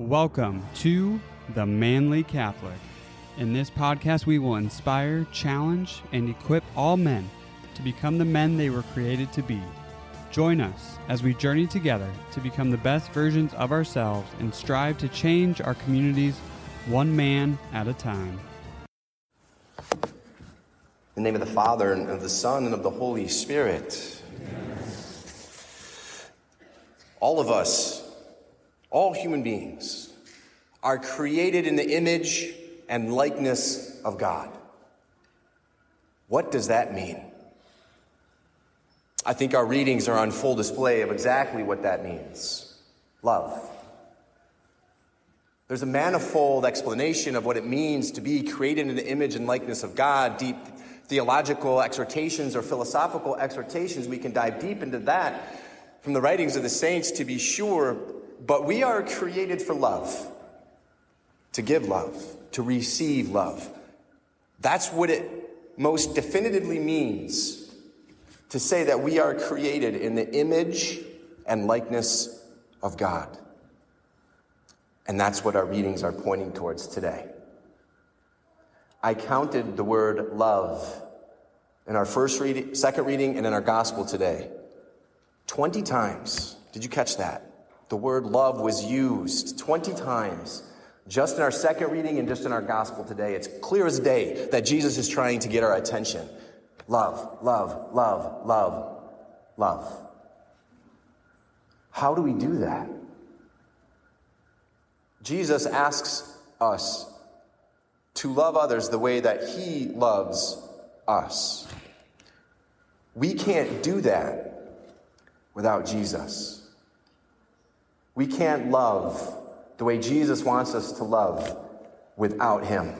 Welcome to The Manly Catholic. In this podcast, we will inspire, challenge, and equip all men to become the men they were created to be. Join us as we journey together to become the best versions of ourselves and strive to change our communities one man at a time. In the name of the Father, and of the Son, and of the Holy Spirit. All of us, all human beings, are created in the image and likeness of God. What does that mean? I think our readings are on full display of exactly what that means love. There's a manifold explanation of what it means to be created in the image and likeness of God, deep theological exhortations or philosophical exhortations. We can dive deep into that from the writings of the saints to be sure, but we are created for love, to give love, to receive love. That's what it most definitively means to say that we are created in the image and likeness of God. And that's what our readings are pointing towards today. I counted the word love in our first reading, second reading, and in our gospel today. 20 times. Did you catch that? The word love was used 20 times just in our second reading and just in our gospel today. It's clear as day that Jesus is trying to get our attention. Love, love, love, love, love. How do we do that? Jesus asks us to love others the way that He loves us. We can't do that without Jesus. We can't love the way Jesus wants us to love without Him.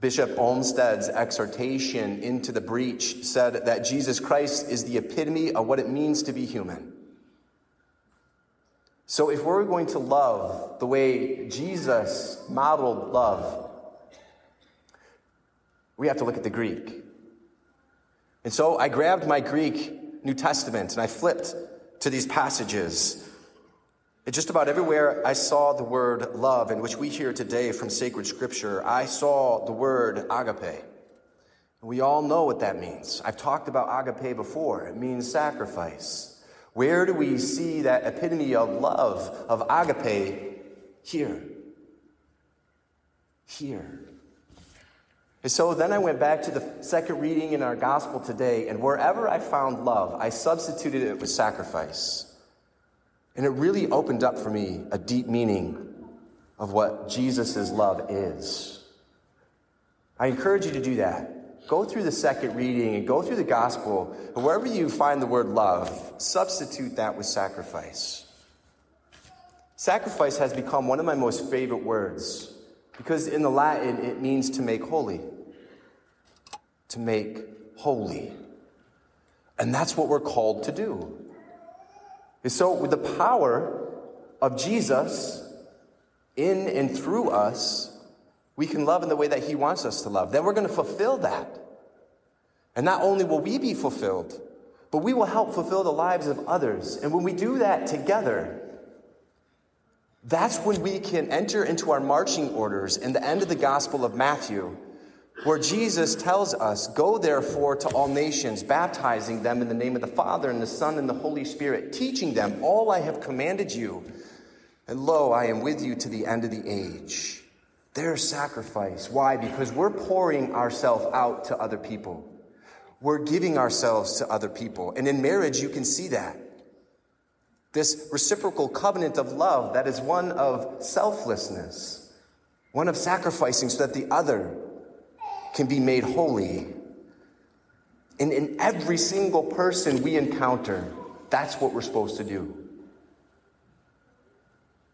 Bishop Olmsted's exhortation into the breach said that Jesus Christ is the epitome of what it means to be human. So, if we're going to love the way Jesus modeled love, we have to look at the Greek. And so I grabbed my Greek New Testament and I flipped to these passages just about everywhere I saw the word love, in which we hear today from sacred scripture, I saw the word agape. We all know what that means. I've talked about agape before. It means sacrifice. Where do we see that epitome of love, of agape? Here. Here. And so then I went back to the second reading in our gospel today, and wherever I found love, I substituted it with sacrifice. And it really opened up for me a deep meaning of what Jesus' love is. I encourage you to do that. Go through the second reading and go through the gospel. And wherever you find the word love, substitute that with sacrifice. Sacrifice has become one of my most favorite words because in the Latin it means to make holy. To make holy. And that's what we're called to do. And so, with the power of Jesus in and through us, we can love in the way that He wants us to love. Then we're going to fulfill that. And not only will we be fulfilled, but we will help fulfill the lives of others. And when we do that together, that's when we can enter into our marching orders in the end of the Gospel of Matthew where Jesus tells us, Go therefore to all nations, baptizing them in the name of the Father and the Son and the Holy Spirit, teaching them all I have commanded you. And lo, I am with you to the end of the age. Their sacrifice. Why? Because we're pouring ourselves out to other people. We're giving ourselves to other people. And in marriage, you can see that. This reciprocal covenant of love that is one of selflessness, one of sacrificing so that the other can be made holy. And in every single person we encounter, that's what we're supposed to do.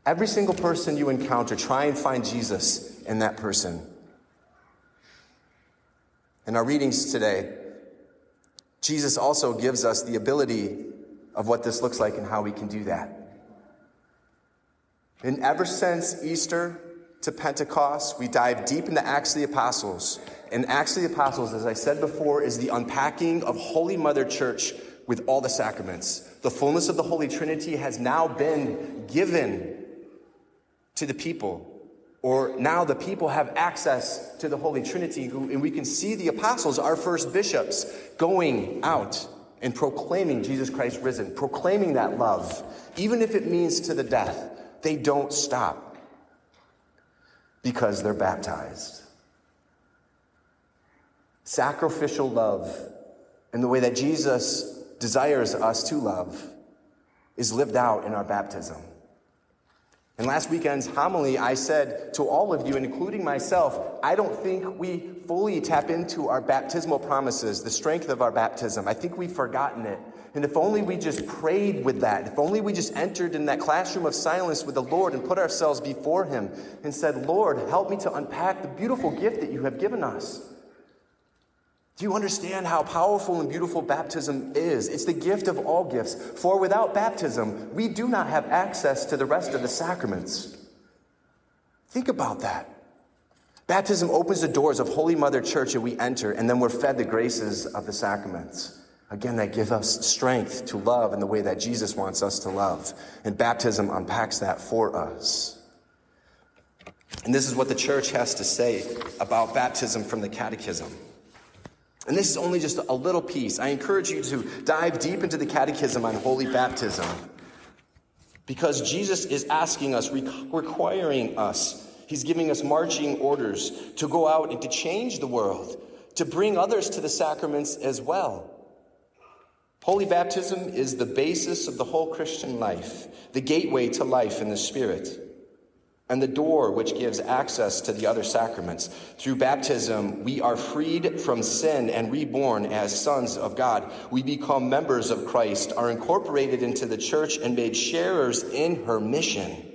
Every single person you encounter, try and find Jesus in that person. In our readings today, Jesus also gives us the ability of what this looks like and how we can do that. And ever since Easter to Pentecost, we dive deep into Acts of the Apostles and Acts of the Apostles, as I said before, is the unpacking of Holy Mother Church with all the sacraments The fullness of the Holy Trinity has now been given to the people. Or now the people have access to the Holy Trinity, and we can see the apostles, our first bishops, going out and proclaiming Jesus Christ risen, proclaiming that love, even if it means to the death. They don't stop because they're baptized. Sacrificial love, and the way that Jesus desires us to love, is lived out in our baptism. In last weekend's homily, I said to all of you, including myself, I don't think we fully tap into our baptismal promises, the strength of our baptism. I think we've forgotten it. And if only we just prayed with that, if only we just entered in that classroom of silence with the Lord and put ourselves before Him and said, Lord, help me to unpack the beautiful gift that you have given us. Do you understand how powerful and beautiful baptism is? It's the gift of all gifts. For without baptism, we do not have access to the rest of the sacraments. Think about that. Baptism opens the doors of Holy Mother Church and we enter, and then we're fed the graces of the sacraments. Again, that give us strength to love in the way that Jesus wants us to love. And baptism unpacks that for us. And this is what the church has to say about baptism from the Catechism. And this is only just a little piece. I encourage you to dive deep into the Catechism on Holy Baptism because Jesus is asking us, requiring us, He's giving us marching orders to go out and to change the world, to bring others to the sacraments as well. Holy baptism is the basis of the whole Christian life, the gateway to life in the Spirit and the door which gives access to the other sacraments. Through baptism, we are freed from sin and reborn as sons of God. We become members of Christ, are incorporated into the church, and made sharers in her mission.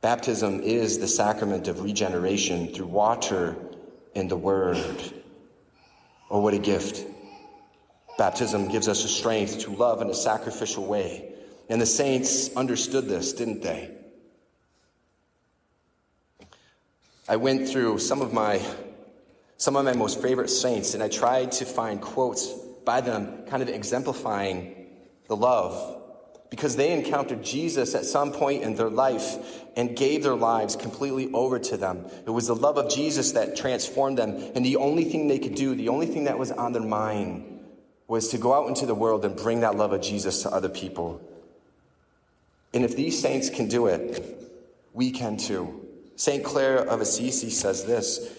Baptism is the sacrament of regeneration through water and the word. Oh, what a gift! Baptism gives us the strength to love in a sacrificial way. And the saints understood this, didn't they? I went through some of my some of my most favorite saints and I tried to find quotes by them kind of exemplifying the love because they encountered Jesus at some point in their life and gave their lives completely over to them. It was the love of Jesus that transformed them and the only thing they could do, the only thing that was on their mind was to go out into the world and bring that love of Jesus to other people. And if these saints can do it, we can too. St. Clare of Assisi says this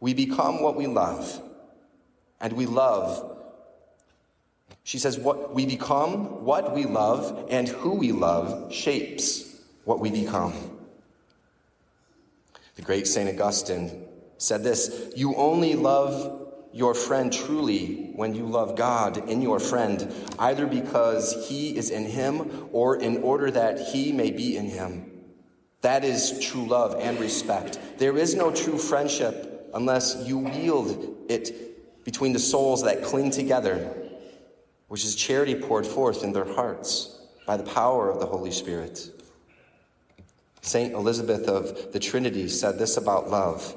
We become what we love, and we love. She says, What we become, what we love, and who we love shapes what we become. The great St. Augustine said this You only love your friend truly when you love God in your friend, either because he is in him or in order that he may be in him. That is true love and respect. There is no true friendship unless you wield it between the souls that cling together, which is charity poured forth in their hearts by the power of the Holy Spirit. Saint Elizabeth of the Trinity said this about love.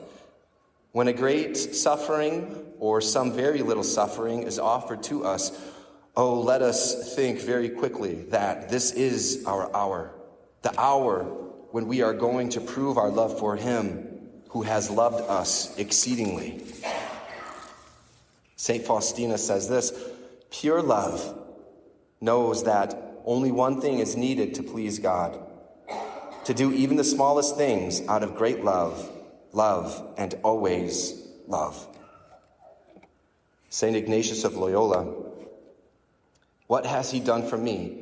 When a great suffering or some very little suffering is offered to us, oh, let us think very quickly that this is our hour, the hour when we are going to prove our love for Him who has loved us exceedingly. St. Faustina says this pure love knows that only one thing is needed to please God to do even the smallest things out of great love, love, and always love. St. Ignatius of Loyola, what has he done for me?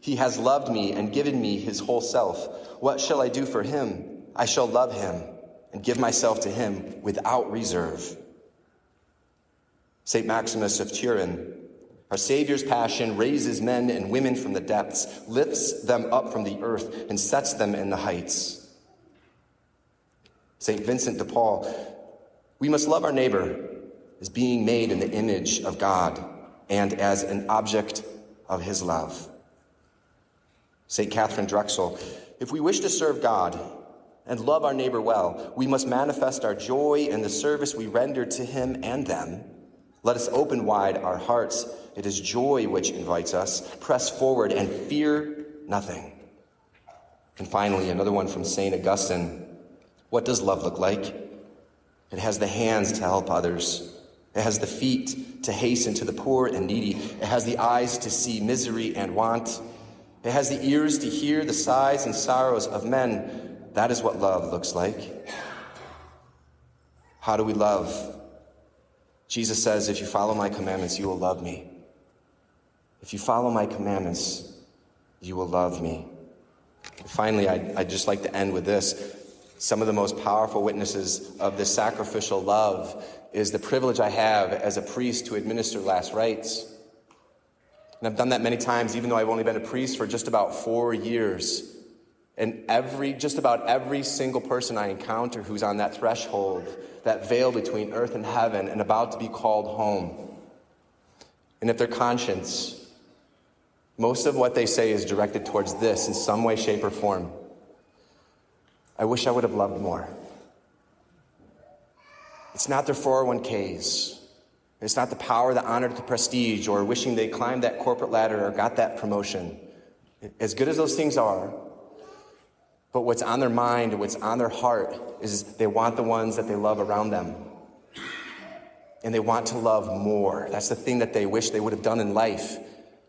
He has loved me and given me his whole self. What shall I do for him? I shall love him and give myself to him without reserve. St. Maximus of Turin, our Savior's passion raises men and women from the depths, lifts them up from the earth, and sets them in the heights. St. Vincent de Paul, we must love our neighbor as being made in the image of God and as an object of his love. St. Katharine Drexel, if we wish to serve God and love our neighbor well, we must manifest our joy in the service we render to him and them Let us open wide our hearts. It is joy which invites us. Press forward and fear nothing. And finally, another one from St. Augustine. What does love look like? It has the hands to help others. It has the feet to hasten to the poor and needy. It has the eyes to see misery and want. It has the ears to hear the sighs and sorrows of men. That is what love looks like. How do we love? Jesus says, If you follow my commandments, you will love me. If you follow my commandments, you will love me. Finally, I'd, I'd just like to end with this. Some of the most powerful witnesses of this sacrificial love is the privilege I have as a priest to administer last rites. And I've done that many times, even though I've only been a priest for just about four years. And every, just about every single person I encounter who's on that threshold, that veil between earth and heaven, and about to be called home. And if their conscience, most of what they say is directed towards this in some way, shape, or form. I wish I would have loved more. It's not their 401ks. It's not the power, the honor, the prestige, or wishing they climbed that corporate ladder or got that promotion. As good as those things are, but what's on their mind, what's on their heart, is they want the ones that they love around them. And they want to love more. That's the thing that they wish they would have done in life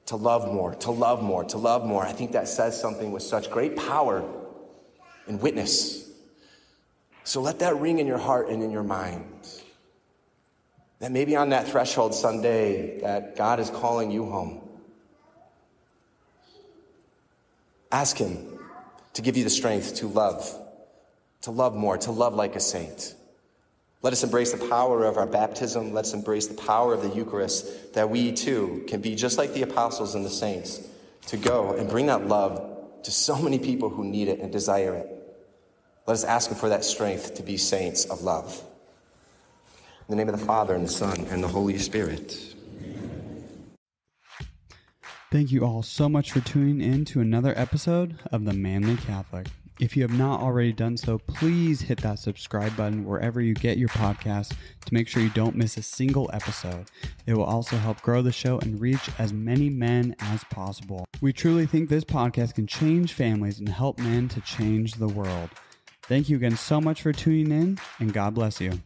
to love more, to love more, to love more. I think that says something with such great power and witness. So let that ring in your heart and in your mind. That maybe on that threshold someday that God is calling you home. Ask Him to give you the strength to love, to love more, to love like a saint. Let us embrace the power of our baptism. Let's embrace the power of the Eucharist that we too can be just like the apostles and the saints to go and bring that love to so many people who need it and desire it. Let us ask Him for that strength to be saints of love. In the name of the Father, and the Son, and the Holy Spirit. Thank you all so much for tuning in to another episode of The Manly Catholic. If you have not already done so, please hit that subscribe button wherever you get your podcast to make sure you don't miss a single episode. It will also help grow the show and reach as many men as possible. We truly think this podcast can change families and help men to change the world. Thank you again so much for tuning in, and God bless you.